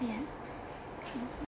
Ayan.